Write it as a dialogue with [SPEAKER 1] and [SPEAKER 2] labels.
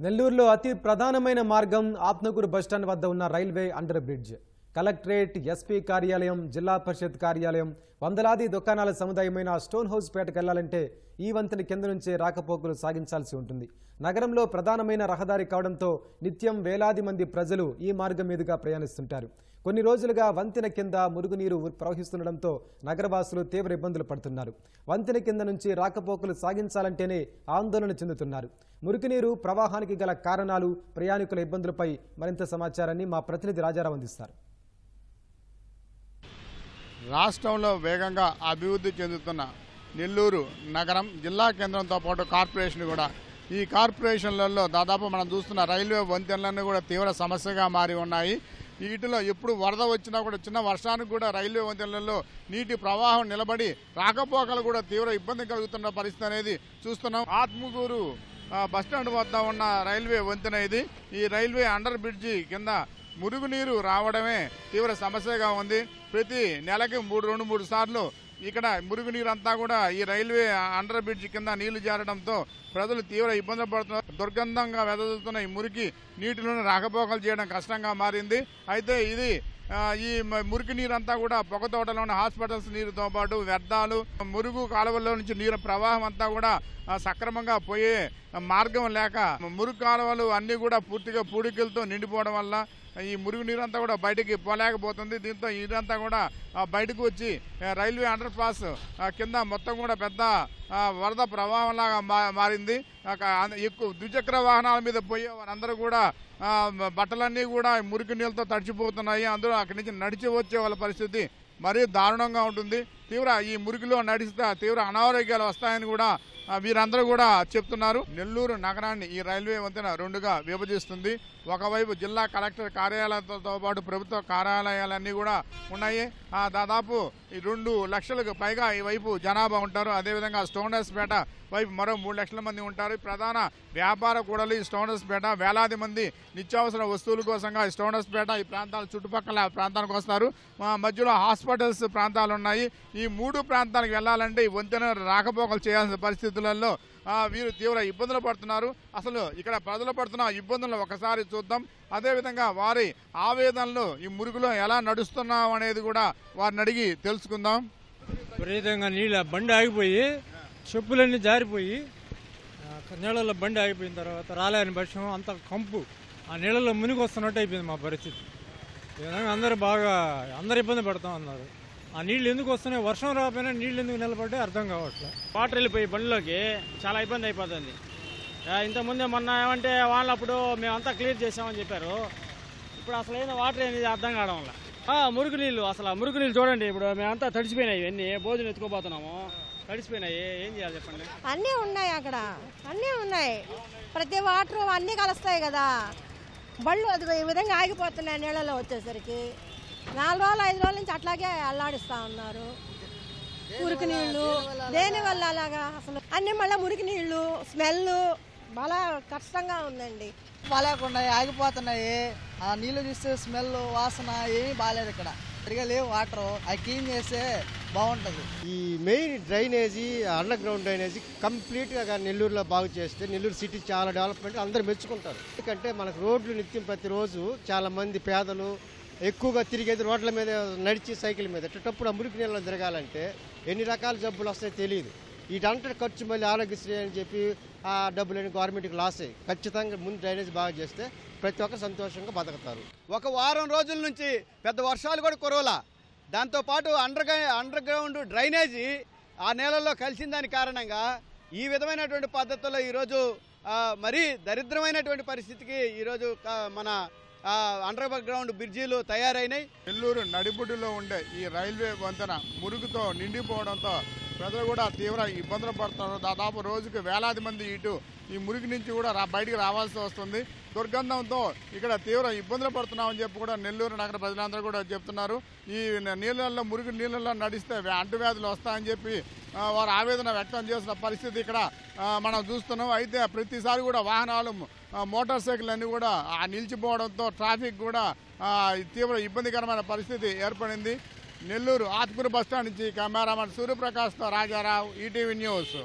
[SPEAKER 1] నెల్లూరులో అతి ప్రధానమైన మార్గం ఆత్మకూరు బస్టాండ్ వద్ద ఉన్న railway under bridge. Collectorate SP కార్యాలయం జిల్లా పరిషత్ కార్యాలయం వందలాది దుకాణాల సముదాయమైన స్టోన్ హౌస్ పేటకు వెళ్ళాలంటే ఈ వంతెన కింద నుంచే రాకపోకలు సాగించాల్సి ఉంటుంది. నగరంలో ప్రధానమైన రహదారి కావడంతో నిత్యం వేలాది మంది ప్రజలు ఈ మార్గం మీదుగా ప్రయాణిస్తుంటారు. కొన్ని రోజులుగా వంతెన కింద మురుగునీరు ప్రవహిస్తుండటంతో నగరవాసులు తీవ్ర ఇబ్బందులు పడుతున్నారు. వంతెన కింద నుంచి రాకపోకలు సాగించాలంటేనే ఆందోళన చెందుతున్నారు. మురుగునీరు ప్రవాహానికి గల కారణాలు ప్రయాణికుల ఇబ్బందులపై మరింత సమాచారాన్ని మా ప్రతినిధి రాజారావు అందిస్తారు.
[SPEAKER 2] రాష్ట్రంలో వేగంగా అభివృద్ధి చెందుతున్న నెల్లూరు నగరం జిల్లా కేంద్రంతో పాటు కార్పొరేషన్ కూడా. ఈ కార్పొరేషన్లలో దాదాపు మనం చూస్తున్న రైల్వే వంతెనలన్నీ కూడా తీవ్ర సమస్యగా మారి ఉన్నాయి. వీటిలో ఎప్పుడు వరద వచ్చినా కూడా చిన్న వర్షానికి కూడా రైల్వే వంతెనలలో నీటి ప్రవాహం నిలబడి రాకపోకలు కూడా తీవ్ర ఇబ్బంది కలుగుతున్న పరిస్థితి అనేది చూస్తున్నాం. ఆత్మకూరు బస్టాండ్ వద్ద ఉన్న రైల్వే వంతెన ఇది. ఈ రైల్వే అండర్ బ్రిడ్జి కింద మురుగునీరు రావడమే తీవ్ర సమస్యగా ఉంది. ప్రతి నెలకి మూడు రెండు మూడు సార్లు ఇక్కడ మురుగునీరు అంతా కూడా ఈ రైల్వే అండర్ బ్రిడ్జ్ కింద నీళ్ళు జారడంతో ప్రజలు తీవ్ర ఇబ్బందులు పడుతున్నారు. దుర్గంధంగా వెదజల్లుతున్న ఈ మురికి నీటిలోనే రాకపోకలు చేయడం కష్టంగా మారింది. అయితే ఇది ఈ మురికి మురికి నీరంతా కూడా పొగ ఉన్న హాస్పిటల్స్ నీరుతో పాటు వ్యర్థాలు మురుగు కాలువల్లో నుంచి నీరు ప్రవాహం అంతా కూడా సక్రమంగా పోయే మార్గం లేక మురుగు కాలువలు అన్నీ కూడా పూర్తిగా పూడికలతో నిండిపోవడం వల్ల ఈ మురుగు నీరంతా కూడా బయటికి పోలేకపోతుంది. దీంతో ఇదంతా కూడా బయటకు వచ్చి రైల్వే అండర్ పాస్ కింద మొత్తం కూడా పెద్ద వరద ప్రవాహంలాగా మారింది. ఎక్కువ ద్విచక్ర వాహనాల మీద పోయే వారందరూ కూడా బట్టలన్నీ కూడా మురికి నీళ్ళతో తడిచిపోతున్నాయి. అందులో అక్కడి నుంచి నడిచి వచ్చే వాళ్ళ పరిస్థితి మరీ దారుణంగా ఉంటుంది. తీవ్ర ఈ మురికిలో నడిస్తే తీవ్ర అనారోగ్యాలు వస్తాయని కూడా వీరందరూ కూడా చెప్తున్నారు. నెల్లూరు నగరాన్ని ఈ రైల్వే వంతెన రెండుగా విభజిస్తుంది. ఒకవైపు జిల్లా కలెక్టర్ కార్యాలయంతో పాటు ప్రభుత్వ కార్యాలయాలన్నీ కూడా ఉన్నాయి. దాదాపు ఈ రెండు లక్షలకు పైగా ఈ వైపు జనాభా ఉంటారు. అదేవిధంగా స్టోనర్స్పేట వైపు మరో మూడు లక్షల మంది ఉంటారు. ఈ ప్రధాన వ్యాపార కూడలు ఈ స్టోనర్స్పేట వేలాది మంది నిత్యావసర వస్తువుల కోసంగా ఈ స్టోనర్స్పేట ఈ ప్రాంతాల చుట్టుపక్కల ప్రాంతానికి వస్తారు. మధ్యలో హాస్పిటల్స్ ప్రాంతాలు ఉన్నాయి. ఈ మూడు ప్రాంతాలకు వెళ్ళాలంటే ఈ వంతెన రాకపోకలు చేయాల్సిన పరిస్థితులలో వీరు తీవ్ర ఇబ్బందులు పడుతున్నారు. అసలు ఇక్కడ ప్రజలు పడుతున్న ఇబ్బందులను ఒకసారి చూద్దాం. అదేవిధంగా వారి ఆవేదనలు ఈ మురుగులో ఎలా నడుస్తున్నాం అనేది కూడా వారిని అడిగి తెలుసుకుందాం.
[SPEAKER 3] విపరీతంగా నీళ్ళ బండి ఆగిపోయి చెప్పులన్నీ జారిపోయి నీళ్ళలో బండి ఆగిపోయిన తర్వాత రాలేని పక్షం అంత కంపు. ఆ నీళ్ళలో మునిగి వస్తున్నట్టు అయిపోయింది మా పరిస్థితి. ఈ విధంగా అందరూ బాగా అందరు ఇబ్బంది పడతాం అన్నారు ఆ నీళ్ళు ఎందుకు వస్తున్నాయి? వర్షం రాకపోయినా నీళ్ళు ఎందుకు నిలబడ్డే అర్థం కావట్లేదు
[SPEAKER 4] వాటర్ వెళ్ళిపోయి బండిలోకి చాలా ఇబ్బంది అయిపోతుంది. ఆ, ఇంతకుముందే మొన్న ఏమంటే వాళ్ళప్పుడు మేమంతా క్లియర్ చేసామని చెప్పారు. ఇప్పుడు అసలు ఏందో వాటర్ ఏంది? అర్థం కావడం వల్ల. ఆ, మురుగు నీళ్ళు అసలు మురుగు నీళ్ళు చూడండి. ఇప్పుడు మేమంతా తడిచిపోయినాయి ఇవన్నీ. భోజనం ఎత్తుకోబోతున్నాము. తడిచిపోయినాయి ఏం చేయాలి చెప్పండి?
[SPEAKER 5] అన్నీ ఉన్నాయి అక్కడ. అన్నీ ఉన్నాయి. ప్రతి వాటర్ అన్నీ కలుస్తాయి కదా. బళ్ళు అది ఈ విధంగా ఆగిపోతున్నాయి నీళ్ళలో వచ్చేసరికి. నాలుగు రోజులు ఐదు రోజుల నుంచి అట్లాగే అల్లాడిస్తా ఉన్నారు. మురికి నీళ్ళు దేని వల్ల అలాగా అసలు? అన్ని మళ్ళీ మురికి నీళ్ళు స్మెల్ చాలా కష్టంగా ఉందండి.
[SPEAKER 6] బాగాలేకుండా ఆగిపోతున్నాయి. ఆ నీళ్ళు చూస్తే స్మెల్ వాసన ఏమీ బాగాలేదు ఇక్కడ. సరిగా లేవు వాటర్. అవి క్లీన్ చేస్తే బాగుంటుంది.
[SPEAKER 7] ఈ main drainage underground drainage కంప్లీట్గా కానీ నెల్లూరులో బాగు చేస్తే నెల్లూరు సిటీ చాలా డెవలప్మెంట్ అందరూ మెచ్చుకుంటారు. ఎందుకంటే మనకు రోడ్లు నిత్యం ప్రతిరోజు చాలా మంది పేదలు ఎక్కువగా తిరిగేది రోడ్ల మీద నడిచి సైకిల్ మీద ఇట్టప్పుడు ఆ మురికి నీళ్ళలో తిరగాలంటే ఎన్ని రకాల జబ్బులు వస్తాయో తెలియదు. వీటంటే ఖర్చు మళ్ళీ ఆరోగ్యశ్రీ అని చెప్పి ఆ డబ్బులని గవర్నమెంట్కి లాస్ అయ్యి ఖచ్చితంగా ముందు డ్రైనేజ్ బాగా చేస్తే ప్రతి ఒక్కరు సంతోషంగా బతుకుతారు.
[SPEAKER 8] ఒక వారం రోజుల నుంచి పెద్ద వర్షాలు కూడా కురవలా. దాంతోపాటు అండర్ అండర్ గ్రౌండ్ డ్రైనేజీ ఆ నేలల్లో కలిసిన దాని కారణంగా ఈ విధమైనటువంటి పద్ధతుల్లో ఈరోజు మరీ దరిద్రమైనటువంటి పరిస్థితికి ఈరోజు మన అండర్ గ్రౌండ్ బ్రిడ్జీలు తయారైనాయి.
[SPEAKER 2] నెల్లూరు నడిబుడ్డులో ఉండే ఈ రైల్వే వంతెన మురుగుతో నిండిపోవడంతో ప్రజలు కూడా తీవ్ర ఇబ్బందులు పడుతున్నారు. దాదాపు రోజుకు వేలాది మంది ఇటు ఈ మురికి నుంచి కూడా రా బయటికి రావాల్సి వస్తుంది. దుర్గంధంతో ఇక్కడ తీవ్ర ఇబ్బందులు పడుతున్నామని చెప్పి కూడా నెల్లూరు నగర ప్రజలందరూ కూడా చెప్తున్నారు. ఈ నీళ్ళల్లో మురుగు నీళ్ళల్లో నడిస్తే అంటువ్యాధులు వస్తాయని చెప్పి వారు ఆవేదన వ్యక్తం చేసిన పరిస్థితి ఇక్కడ మనం చూస్తున్నాం. అయితే ప్రతిసారి కూడా వాహనాలు మోటార్ సైకిల్ అన్నీ కూడా నిలిచిపోవడంతో ట్రాఫిక్ కూడా తీవ్ర ఇబ్బందికరమైన పరిస్థితి ఏర్పడింది. నెల్లూరు ఆత్మూరు బస్టాండ్ నుంచి కెమెరామన్ సూర్యప్రకాశ్తో రాజారావు ఈటీవీ న్యూస్.